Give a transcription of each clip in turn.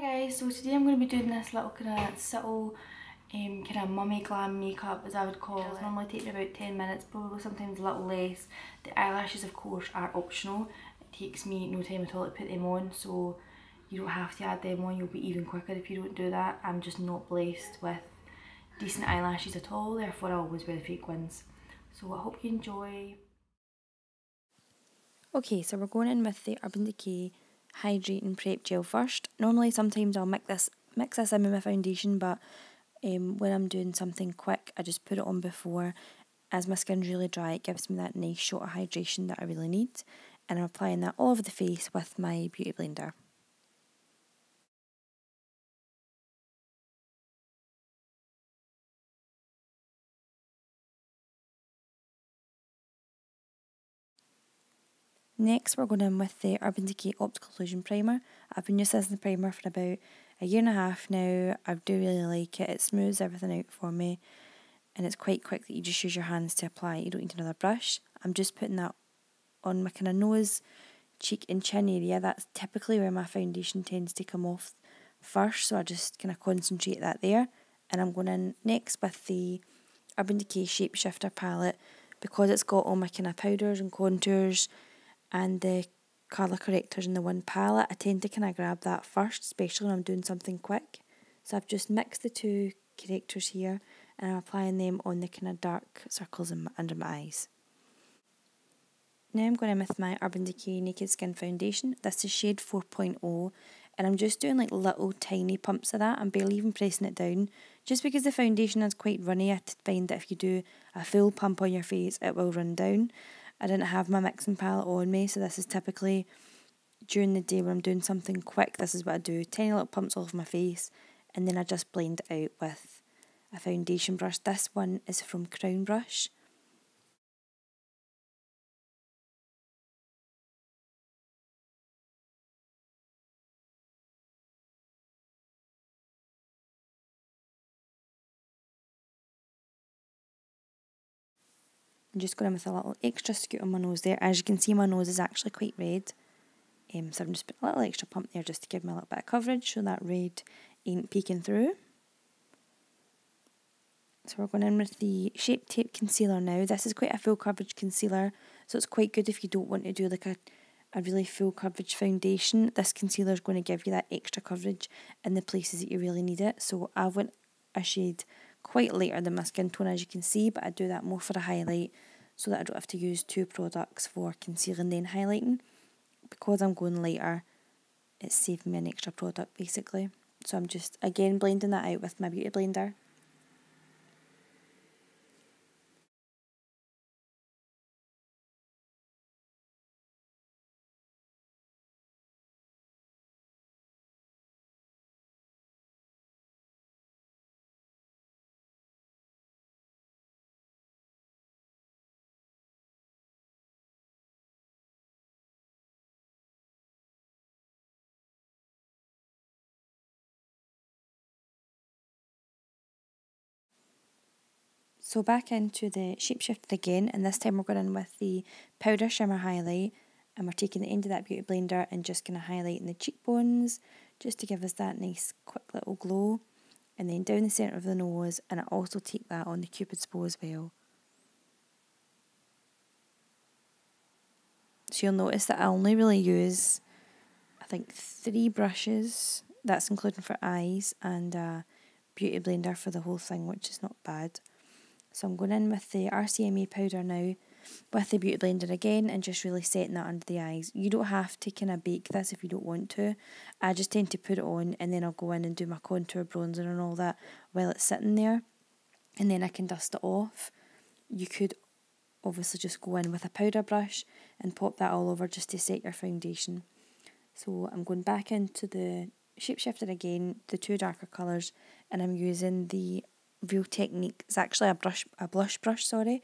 guys, so today I'm going to be doing this little kind of subtle um, kind of mummy glam makeup as I would call it. normally takes me about 10 minutes, probably sometimes a little less. The eyelashes of course are optional. It takes me no time at all to put them on so you don't have to add them on, you'll be even quicker if you don't do that. I'm just not blessed with decent eyelashes at all, therefore I always wear the fake ones. So I hope you enjoy. Okay, so we're going in with the Urban Decay Hydrating Prep Gel first. Normally sometimes I'll mix this mix this in with my foundation, but um, when I'm doing something quick, I just put it on before. As my skin's really dry, it gives me that nice short of hydration that I really need. And I'm applying that all over the face with my Beauty Blender. Next, we're going in with the Urban Decay Optical Illusion Primer. I've been using this primer for about a year and a half now. I do really like it. It smooths everything out for me and it's quite quick that you just use your hands to apply. You don't need another brush. I'm just putting that on my kind of nose, cheek and chin area. That's typically where my foundation tends to come off first, so I just kind of concentrate that there. And I'm going in next with the Urban Decay Shapeshifter palette because it's got all my kind of powders and contours and the colour correctors in the one palette, I tend to kind of grab that first, especially when I'm doing something quick. So I've just mixed the two correctors here and I'm applying them on the kind of dark circles my, under my eyes. Now I'm going in with my Urban Decay Naked Skin Foundation. This is shade 4.0 and I'm just doing like little tiny pumps of that. I'm barely even pressing it down. Just because the foundation is quite runny, I find that if you do a full pump on your face, it will run down. I didn't have my mixing palette on me, so this is typically during the day when I'm doing something quick, this is what I do. Tiny little pumps all over my face, and then I just blend it out with a foundation brush. This one is from Crown Brush. I'm just going in with a little extra scoot on my nose there. As you can see, my nose is actually quite red. Um, so I'm just putting a little extra pump there just to give me a little bit of coverage so that red ain't peeking through. So we're going in with the Shape Tape Concealer now. This is quite a full coverage concealer, so it's quite good if you don't want to do like a, a really full coverage foundation. This concealer is going to give you that extra coverage in the places that you really need it. So I went a shade quite lighter than my skin tone as you can see, but I do that more for a highlight so that I don't have to use two products for concealing then highlighting. Because I'm going lighter, it's saving me an extra product basically. So I'm just again blending that out with my beauty blender. So back into the shapeshifter again, and this time we're going in with the powder shimmer highlight, and we're taking the end of that beauty blender and just going to highlight in the cheekbones, just to give us that nice quick little glow, and then down the centre of the nose, and I also take that on the cupid's bow as well. So you'll notice that I only really use, I think, three brushes. That's including for eyes and a beauty blender for the whole thing, which is not bad. So I'm going in with the RCMA powder now with the Beauty Blender again and just really setting that under the eyes. You don't have to kind of bake this if you don't want to. I just tend to put it on and then I'll go in and do my contour bronzer and all that while it's sitting there and then I can dust it off. You could obviously just go in with a powder brush and pop that all over just to set your foundation. So I'm going back into the shapeshifter again, the two darker colours, and I'm using the Real Technique. It's actually a brush, a blush brush, sorry,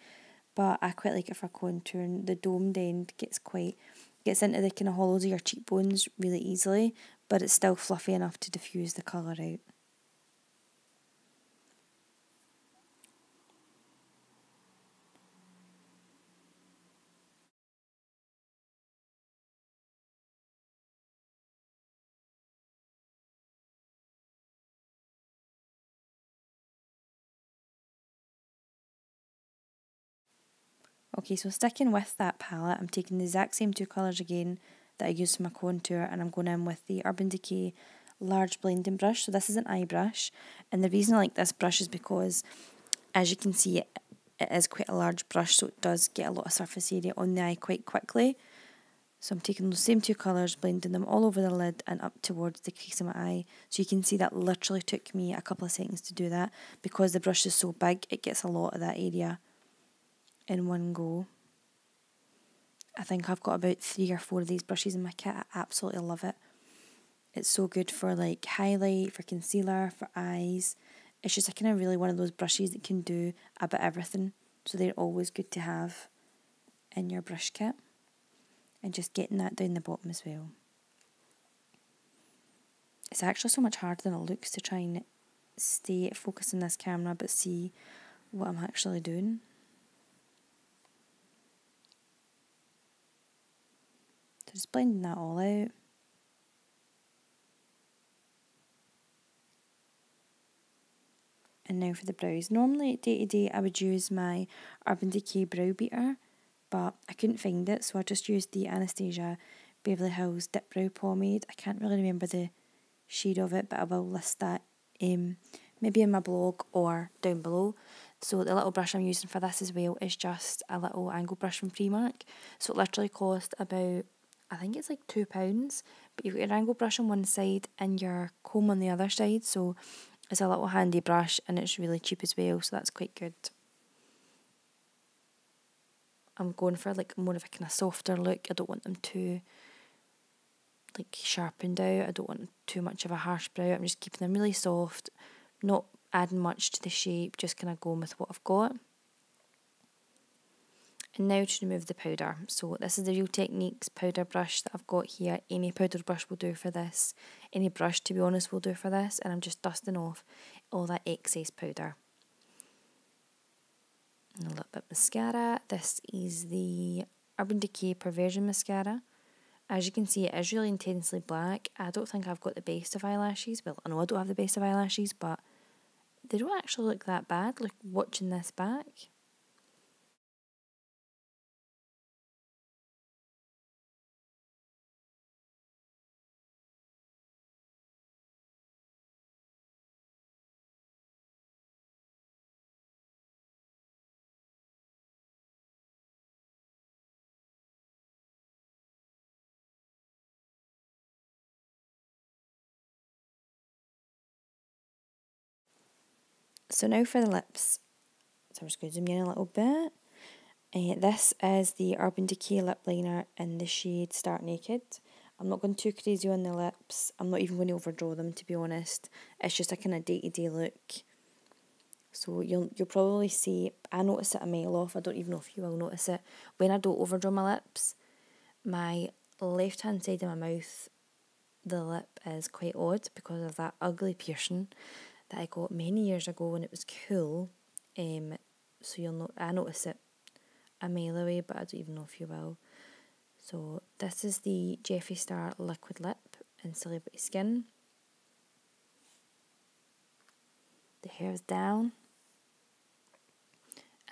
but I quite like it for contouring. The domed end gets quite gets into the kind of hollows of your cheekbones really easily, but it's still fluffy enough to diffuse the colour out. Okay, so sticking with that palette, I'm taking the exact same two colours again that I used for my contour and I'm going in with the Urban Decay large blending brush. So this is an eye brush and the reason I like this brush is because as you can see it, is quite a large brush so it does get a lot of surface area on the eye quite quickly. So I'm taking those same two colours, blending them all over the lid and up towards the crease of my eye. So you can see that literally took me a couple of seconds to do that. Because the brush is so big, it gets a lot of that area in one go. I think I've got about three or four of these brushes in my kit. I absolutely love it. It's so good for like highlight, for concealer, for eyes. It's just kind of really one of those brushes that can do about everything. So they're always good to have in your brush kit. And just getting that down the bottom as well. It's actually so much harder than it looks to try and stay focused on this camera but see what I'm actually doing. Just blending that all out. And now for the brows. Normally day to day I would use my Urban Decay Brow Beater, but I couldn't find it, so I just used the Anastasia Beverly Hills Dip Brow Pomade. I can't really remember the shade of it, but I will list that um, maybe in my blog or down below. So the little brush I'm using for this as well is just a little angle brush from Primark. So it literally cost about, I think it's like £2, but you've got your angle brush on one side and your comb on the other side. So it's a little handy brush and it's really cheap as well, so that's quite good. I'm going for like more of a kind of softer look. I don't want them too like sharpened out. I don't want too much of a harsh brow. I'm just keeping them really soft, not adding much to the shape, just kind of going with what I've got. And now to remove the powder. So this is the Real Techniques powder brush that I've got here. Any powder brush will do for this. Any brush, to be honest, will do for this. And I'm just dusting off all that excess powder. And a little bit mascara. This is the Urban Decay Perversion Mascara. As you can see, it is really intensely black. I don't think I've got the best of eyelashes. Well, I know I don't have the best of eyelashes, but they don't actually look that bad, like watching this back. So now for the lips. So I'm just going to zoom in a little bit. Uh, this is the Urban Decay lip liner in the shade Stark Naked. I'm not going too crazy on the lips. I'm not even going to overdraw them to be honest. It's just a kind of day to day look. So you'll you'll probably see I notice it a mile off. I don't even know if you will notice it. When I don't overdraw my lips, my left hand side of my mouth, the lip is quite odd because of that ugly piercing that I got many years ago when it was cool. Um, so you'll know I notice it a mile away, but I don't even know if you will. So this is the Jeffree Star Liquid Lip in Celebrity Skin. The hair's down.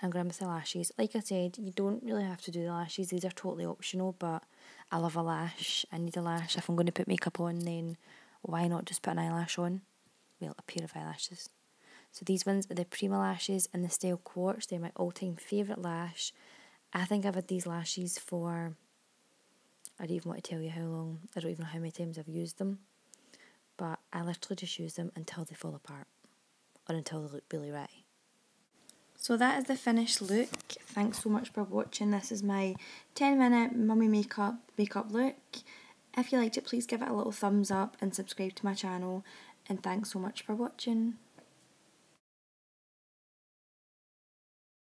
I'm going with the lashes. Like I said, you don't really have to do the lashes. These are totally optional, but I love a lash. I need a lash. If I'm going to put makeup on, then why not just put an eyelash on? Well, a pair of eyelashes. So these ones are the Prima lashes and the style Quartz. They're my all-time favourite lash. I think I've had these lashes for, I don't even want to tell you how long. I don't even know how many times I've used them. But I literally just use them until they fall apart. Or until they look really right. So that is the finished look. Thanks so much for watching. This is my 10 minute mummy makeup makeup look. If you liked it, please give it a little thumbs up and subscribe to my channel and thanks so much for watching.